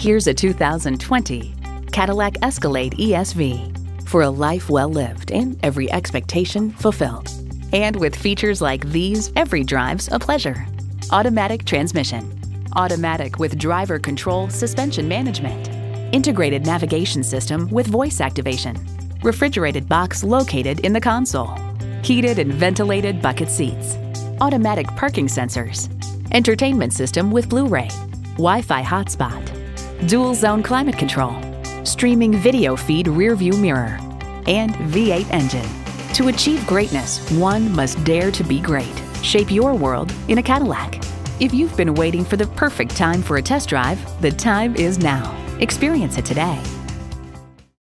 Here's a 2020 Cadillac Escalade ESV for a life well lived and every expectation fulfilled. And with features like these, every drive's a pleasure. Automatic transmission, automatic with driver control suspension management, integrated navigation system with voice activation, refrigerated box located in the console, heated and ventilated bucket seats, automatic parking sensors, entertainment system with Blu-ray, Wi-Fi hotspot, dual zone climate control, streaming video feed rear view mirror, and V8 engine. To achieve greatness, one must dare to be great. Shape your world in a Cadillac. If you've been waiting for the perfect time for a test drive, the time is now. Experience it today.